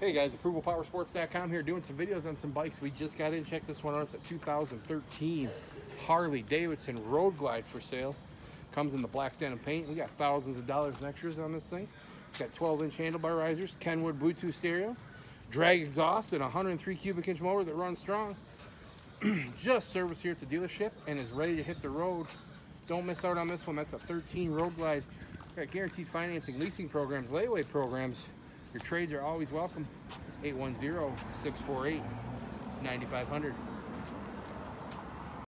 Hey guys, ApprovalPowersports.com here doing some videos on some bikes. We just got in. Check this one out. It's a 2013 Harley Davidson Road Glide for sale. Comes in the black denim paint. We got thousands of dollars in extras on this thing. It's got 12 inch handlebar risers, Kenwood Bluetooth stereo, drag exhaust, and 103 cubic inch motor that runs strong. just service here at the dealership and is ready to hit the road. Don't miss out on this one. That's a 13 Road Glide. Got guaranteed financing, leasing programs, layaway programs. Your trades are always welcome. 810-648-9500.